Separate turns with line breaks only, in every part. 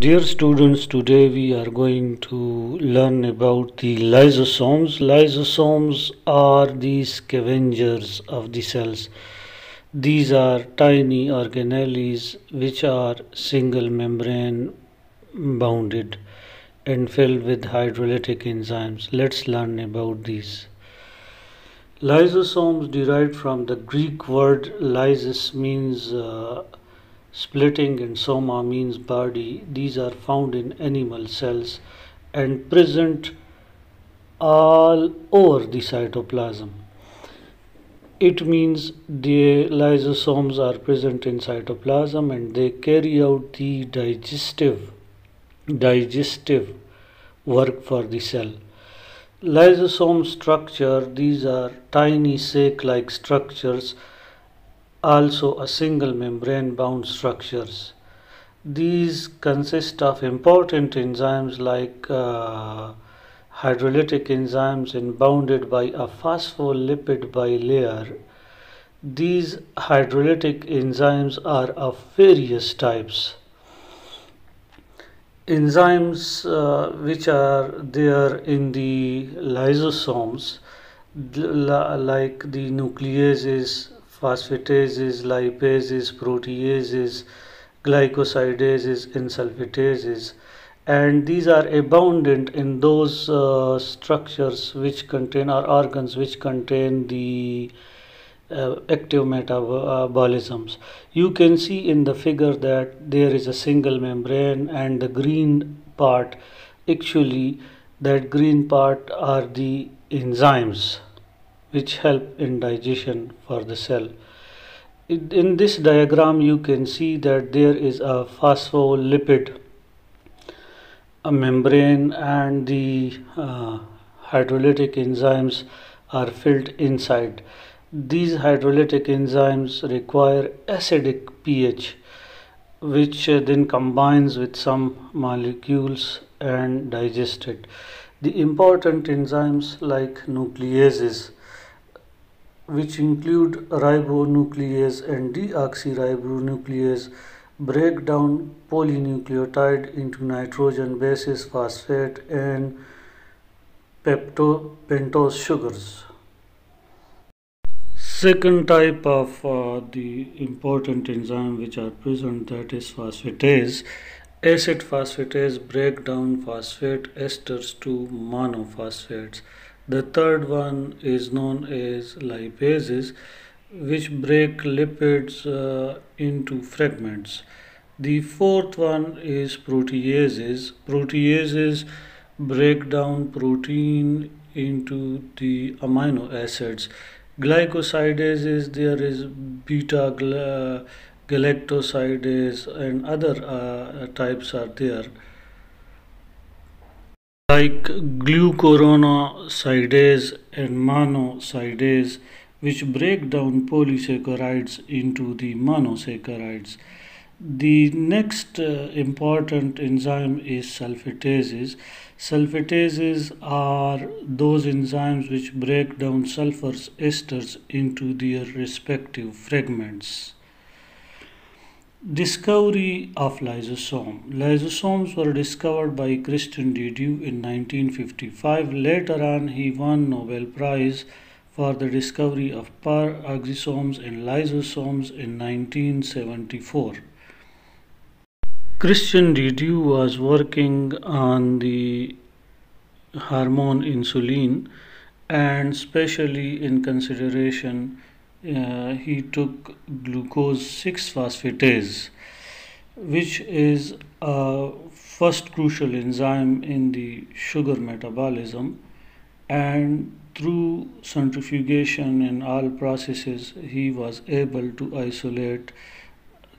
Dear students, today we are going to learn about the lysosomes. Lysosomes are the scavengers of the cells. These are tiny organelles which are single membrane bounded and filled with hydrolytic enzymes. Let's learn about these. Lysosomes derived from the Greek word lysis means uh, splitting and soma means body. These are found in animal cells and present all over the cytoplasm. It means the lysosomes are present in cytoplasm and they carry out the digestive digestive work for the cell. Lysosome structure, these are tiny sac-like structures also a single membrane bound structures. These consist of important enzymes like uh, hydrolytic enzymes and bounded by a phospholipid bilayer. These hydrolytic enzymes are of various types. Enzymes uh, which are there in the lysosomes like the nucleases, phosphatases, lipases, proteases, glycosidases, and sulfatases and these are abundant in those uh, structures which contain or organs which contain the uh, active metabolisms. You can see in the figure that there is a single membrane and the green part actually that green part are the enzymes which help in digestion for the cell. In this diagram you can see that there is a phospholipid a membrane and the uh, hydrolytic enzymes are filled inside. These hydrolytic enzymes require acidic pH which uh, then combines with some molecules and digested. The important enzymes like nucleases which include ribonuclease and deoxyribonuclease break down polynucleotide into nitrogen bases phosphate and pentose sugars. Second type of uh, the important enzyme which are present that is phosphatase. Acid phosphatase break down phosphate esters to monophosphates the third one is known as lipases, which break lipids uh, into fragments. The fourth one is proteases. Proteases break down protein into the amino acids. Glycosidases, there is beta galactosidase and other uh, types are there like glucuronosidase and mannosidase which break down polysaccharides into the monosaccharides. The next uh, important enzyme is sulfatases. Sulfatases are those enzymes which break down sulfur esters into their respective fragments. Discovery of lysosome. Lysosomes were discovered by Christian de Duve in 1955. Later on, he won Nobel Prize for the discovery of peroxisomes and lysosomes in 1974. Christian de Duve was working on the hormone insulin and especially in consideration uh, he took glucose 6-phosphatase which is a first crucial enzyme in the sugar metabolism and through centrifugation in all processes he was able to isolate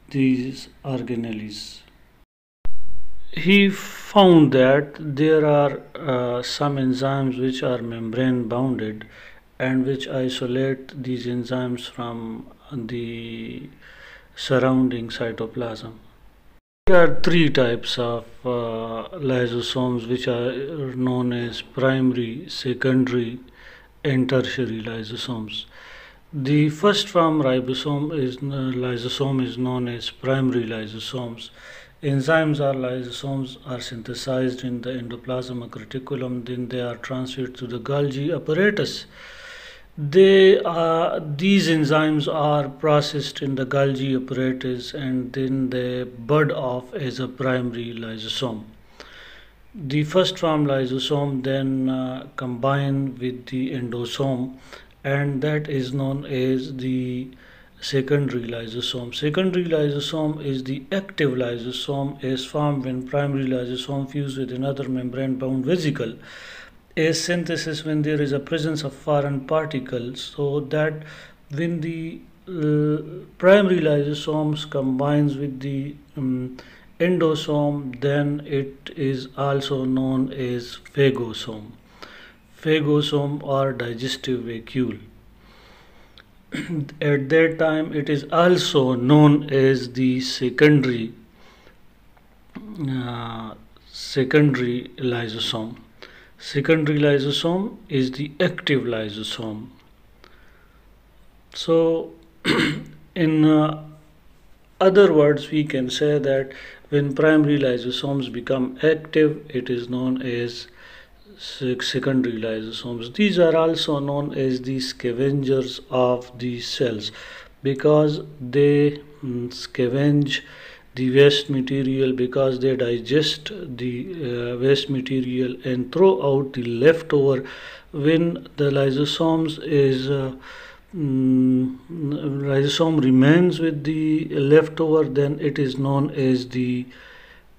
these organelles. He found that there are uh, some enzymes which are membrane bounded and which isolate these enzymes from the surrounding cytoplasm. There are three types of uh, lysosomes which are known as primary, secondary and tertiary lysosomes. The first form ribosome is uh, lysosome is known as primary lysosomes. Enzymes or lysosomes are synthesized in the endoplasmic reticulum, then they are transferred to the Golgi apparatus. They are, these enzymes are processed in the Golgi apparatus and then they bud off as a primary lysosome. The first form lysosome then uh, combine with the endosome and that is known as the secondary lysosome. Secondary lysosome is the active lysosome is formed when primary lysosome fuse with another membrane bound vesicle. A synthesis when there is a presence of foreign particles so that when the uh, primary lysosomes combines with the um, endosome then it is also known as phagosome. Phagosome or digestive vacuole. At that time it is also known as the secondary uh, secondary lysosome secondary lysosome is the active lysosome so in uh, other words we can say that when primary lysosomes become active it is known as secondary lysosomes. These are also known as the scavengers of the cells because they um, scavenge the waste material because they digest the uh, waste material and throw out the leftover when the lysosomes is uh, lysosome remains with the leftover then it is known as the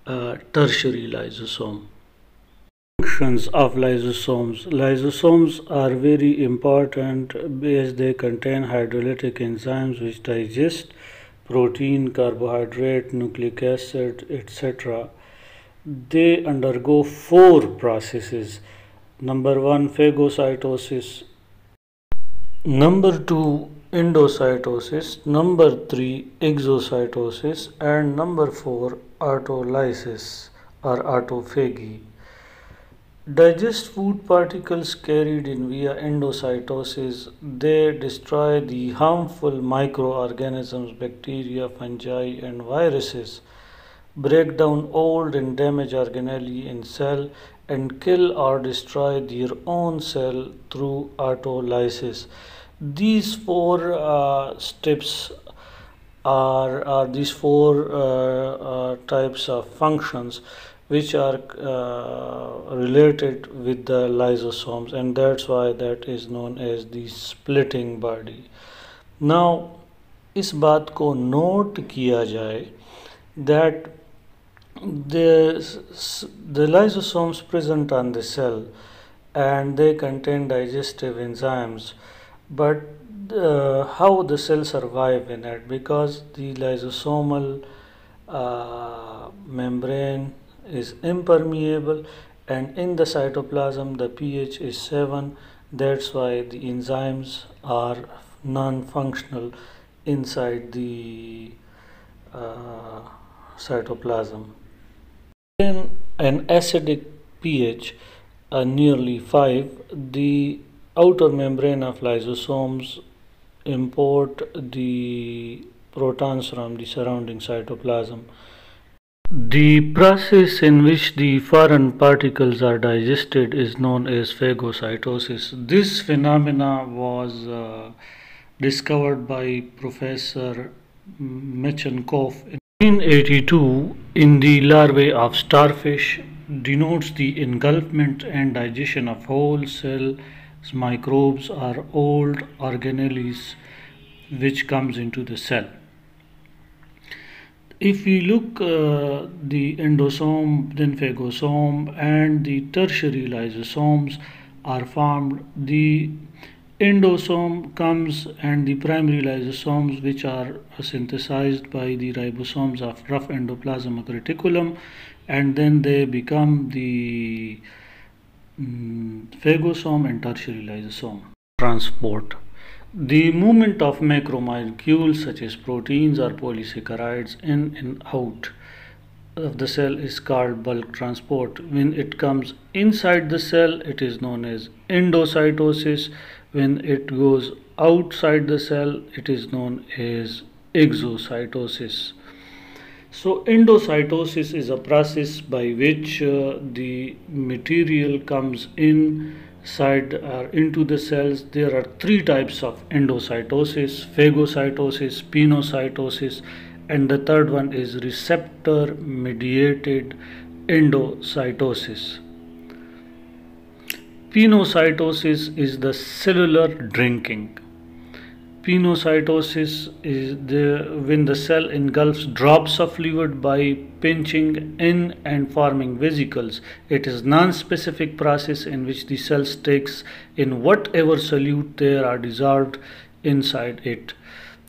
uh, tertiary lysosome functions of lysosomes. Lysosomes are very important as they contain hydrolytic enzymes which digest protein, carbohydrate, nucleic acid, etc. They undergo four processes. Number one, phagocytosis. Number two, endocytosis. Number three, exocytosis. And number four, autolysis or autophagy. Digest food particles carried in via endocytosis. They destroy the harmful microorganisms, bacteria, fungi, and viruses, break down old and damaged organelle in cell, and kill or destroy their own cell through autolysis. These four uh, steps are, are these four uh, uh, types of functions which are uh, related with the lysosomes and that's why that is known as the splitting body now इस बात को note किया जाए that the, the lysosomes present on the cell and they contain digestive enzymes but uh, how the cell survive in it because the lysosomal uh, membrane is impermeable and in the cytoplasm the pH is 7 that's why the enzymes are non-functional inside the uh, cytoplasm. In an acidic pH uh, nearly 5 the outer membrane of lysosomes import the protons from the surrounding cytoplasm the process in which the foreign particles are digested is known as phagocytosis. This phenomena was uh, discovered by Professor Metchnikoff in 1982 in the larvae of starfish denotes the engulfment and digestion of whole cell microbes or old organelles which comes into the cell if we look uh, the endosome then phagosome and the tertiary lysosomes are formed the endosome comes and the primary lysosomes which are synthesized by the ribosomes of rough endoplasmic reticulum and then they become the um, phagosome and tertiary lysosome. Transport the movement of macromolecules such as proteins or polysaccharides in and out of the cell is called bulk transport. When it comes inside the cell, it is known as endocytosis. When it goes outside the cell, it is known as exocytosis. So endocytosis is a process by which uh, the material comes inside or into the cells. There are three types of endocytosis, phagocytosis, pinocytosis, and the third one is receptor mediated endocytosis. Pinocytosis is the cellular drinking Pinocytosis is the when the cell engulfs drops of fluid by pinching in and forming vesicles. It is non-specific process in which the cells takes in whatever solute there are dissolved inside it.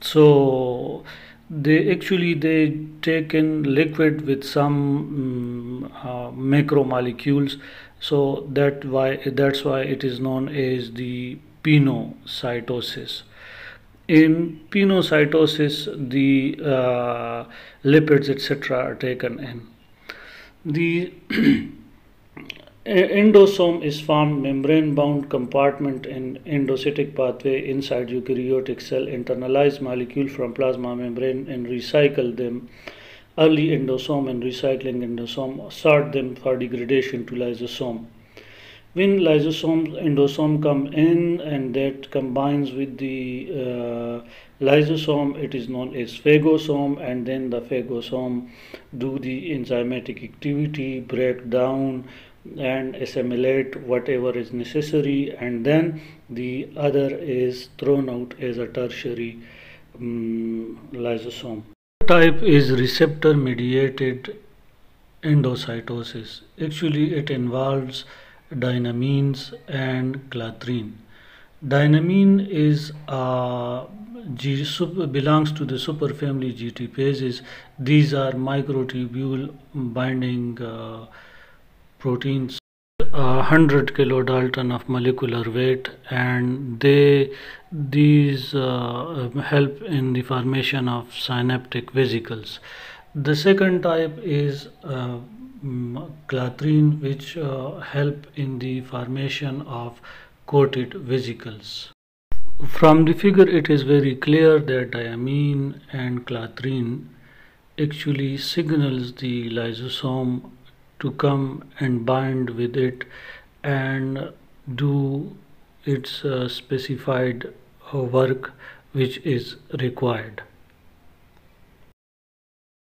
So they actually they take in liquid with some um, uh, macromolecules so that why that's why it is known as the pinocytosis in pinocytosis the uh, lipids etc are taken in. The endosome is formed membrane bound compartment in endocytic pathway inside eukaryotic cell. Internalize molecule from plasma membrane and recycle them. Early endosome and recycling endosome sort them for degradation to lysosome when lysosomes endosome come in and that combines with the uh, lysosome it is known as phagosome and then the phagosome do the enzymatic activity break down and assimilate whatever is necessary and then the other is thrown out as a tertiary um, lysosome. Type is receptor mediated endocytosis. Actually it involves dynamins and clathrin. Dynamin is uh, G, belongs to the superfamily GTPases. These are microtubule binding uh, proteins. 100 kilodalton of molecular weight and they these uh, help in the formation of synaptic vesicles the second type is uh, clathrin which uh, help in the formation of coated vesicles. From the figure it is very clear that diamine and clathrin actually signals the lysosome to come and bind with it and do its uh, specified uh, work which is required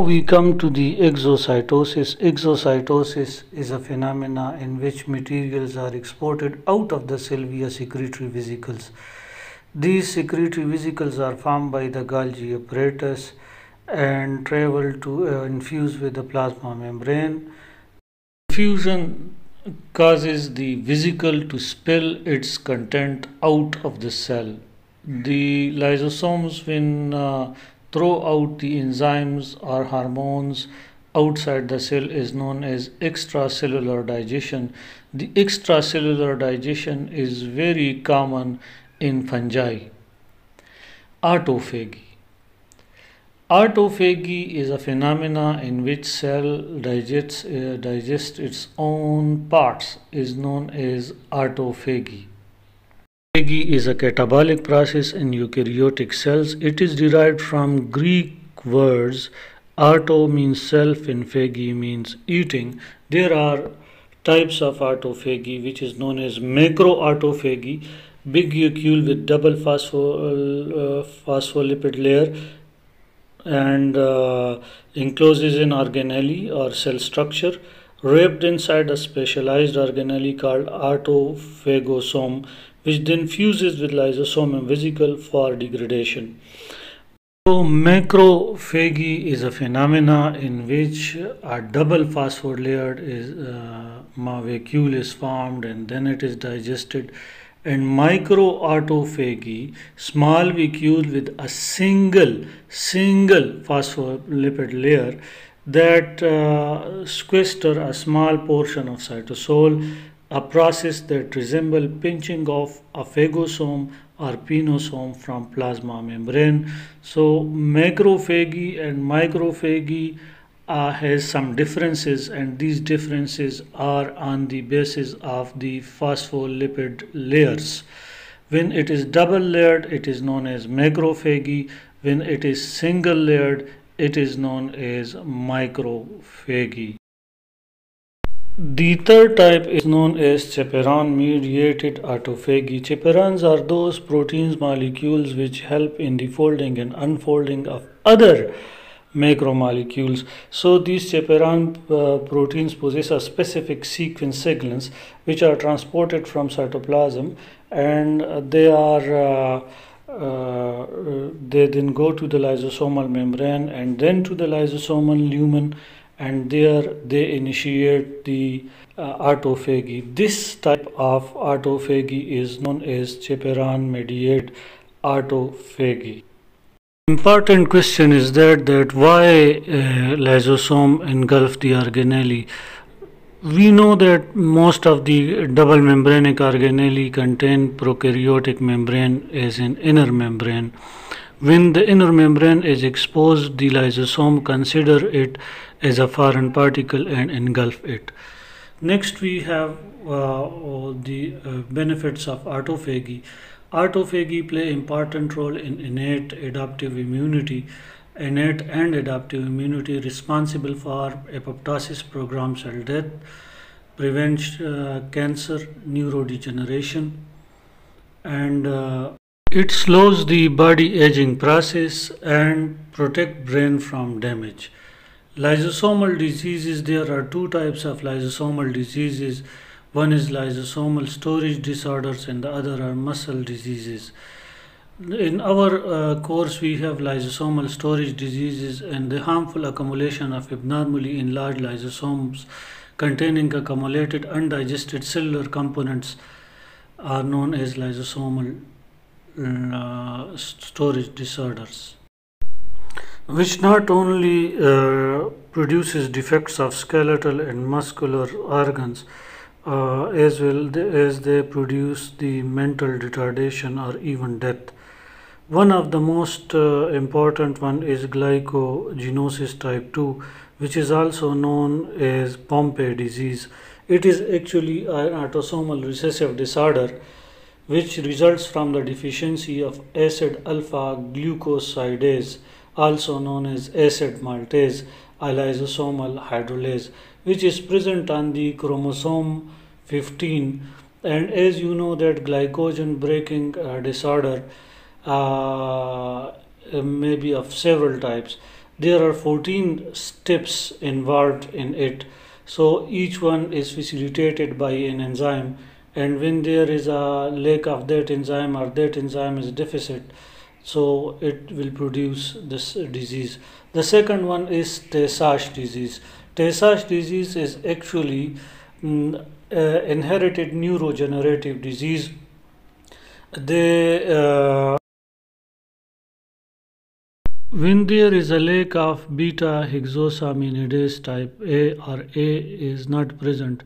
we come to the exocytosis. Exocytosis is a phenomena in which materials are exported out of the cell via secretory vesicles. These secretory vesicles are formed by the Golgi apparatus and travel to uh, infuse with the plasma membrane. Fusion causes the vesicle to spill its content out of the cell. The lysosomes when uh, throw out the enzymes or hormones outside the cell is known as extracellular digestion. The extracellular digestion is very common in fungi. Autophagy. Autophagy is a phenomena in which cell digests, uh, digests its own parts is known as autophagy. Autophagy is a catabolic process in eukaryotic cells. It is derived from Greek words auto means self and phagy means eating. There are types of autophagy which is known as macroautophagy, big vacuole with double uh, phospholipid layer and uh, encloses an organelle or cell structure wrapped inside a specialized organelle called autophagosome which then fuses with lysosome and vesicle for degradation. So macrophagy is a phenomena in which a double phospholayered is, uh, vacuole is formed and then it is digested and microautophagy small vacuole with a single single phospholipid layer that uh, sequester a small portion of cytosol a process that resembles pinching off a phagosome or pinosome from plasma membrane. So macrophagy and microphagy uh, has some differences and these differences are on the basis of the phospholipid layers. When it is double layered, it is known as macrophagy. When it is single layered, it is known as macrophagy. The third type is known as chaperone mediated autophagy. Chaperones are those proteins molecules which help in the folding and unfolding of other macromolecules. So these chaperone uh, proteins possess a specific sequence signals which are transported from cytoplasm and they are uh, uh, they then go to the lysosomal membrane and then to the lysosomal lumen and there they initiate the uh, autophagy. This type of autophagy is known as chaperone mediated autophagy. Important question is that that why uh, lysosome engulf the organelle. We know that most of the double membranic organelle contain prokaryotic membrane as an inner membrane. When the inner membrane is exposed, the lysosome consider it as a foreign particle and engulf it. Next we have uh, the uh, benefits of autophagy. Autophagy play important role in innate adaptive immunity. Innate and adaptive immunity responsible for apoptosis, program cell death, prevent uh, cancer, neurodegeneration, and uh, it slows the body aging process and protect brain from damage. Lysosomal diseases, there are two types of lysosomal diseases. One is lysosomal storage disorders and the other are muscle diseases. In our uh, course, we have lysosomal storage diseases and the harmful accumulation of abnormally enlarged lysosomes containing accumulated undigested cellular components are known as lysosomal uh, storage disorders. Which not only uh, produces defects of skeletal and muscular organs uh, as well as they produce the mental retardation or even death. One of the most uh, important one is glycogenosis type 2 which is also known as Pompe disease. It is actually an autosomal recessive disorder which results from the deficiency of acid alpha glucosidase also known as acid maltase lysosomal hydrolase which is present on the chromosome 15 and as you know that glycogen breaking uh, disorder uh, may be of several types. There are 14 steps involved in it. So each one is facilitated by an enzyme and when there is a lack of that enzyme or that enzyme is deficit so it will produce this disease. The second one is Tay-Sachs disease. Tay-Sachs disease is actually mm, uh, inherited neurodegenerative disease. They uh, when there is a lack of beta hexosaminidase type A or A is not present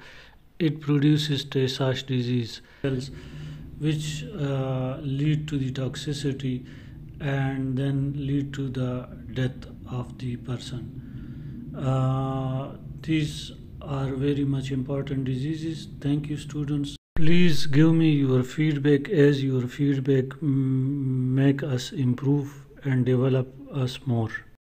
it produces Tay-Sachs disease which uh, lead to the toxicity and then lead to the death of the person. Uh, these are very much important diseases. Thank you students. Please give me your feedback as your feedback make us improve and develop us more.